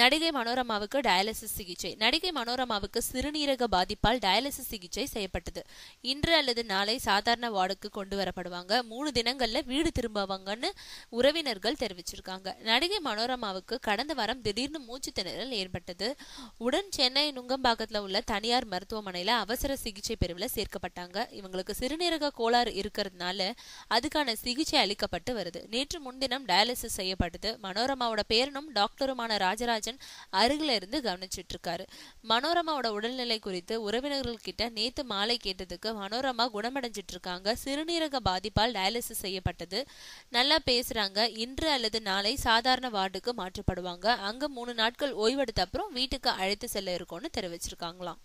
நடிகை மனோரமாவுக்கு டயாலிசிஸ் சிகிச்சை நடிகை மனோரமாவுக்கு சிறுநீரக பாதிப்பால் டயாலிசிஸ் சிகிச்சை செய்யப்பட்டது. இன்று அல்லது நாளை சாதாரண வார்டுக்கு கொண்டு வரப்படுவாங்க. மூணு தினங்கள்ல வீடு திரும்புவாங்கன்னு உறவினர்கள் தெரிவிச்சிருக்காங்க. நடிகை மனோரமாவுக்கு கடந்த வாரம் திடீர்னு மூச்சு திணறல் ஏற்பட்டது. உடன் சென்னை நுங்கம்பாக்கத்துல உள்ள தனியார் மருத்துவமனையில அவசர சிகிச்சை பிரிவுல சேர்க்கப்பட்டாங்க. இவங்களுக்கு சிறுநீரக கோளாறு இருக்கிறதுனால அதுக்கான சிகிச்சை அளிக்கப்பட்டு வருது. நேற்று முன்தினம் டயாலிசிஸ் செய்யப்பட்டது. மனோரமாவோட பேரனும் டாக்டருமான ராஜராஜன் அருகில இருந்து கவனிச்சிட்டு இருக்காரு மனோரமாவோட உடல்நிலை குறித்து உறவினர்கள் கிட்ட நேத்து மாலை கேட்டதுக்கு மனோரமா குணமடைஞ்சிட்டு இருக்காங்க சிறுநீரக பாதிப்பால் டயாலிசிஸ் செய்யப்பட்டது. நல்லா பேசுறாங்க. இன்று அல்லது நாளை சாதாரண வார்டுக்கு மாற்றப்படுவாங்க. அங்க மூணு நாட்கள் ஓய்வெடுத்த அப்புறம் வீட்டுக்கு அழைத்து செல்ல இருக்கும்னு தெரிவிச்சிருக்காங்களாம்.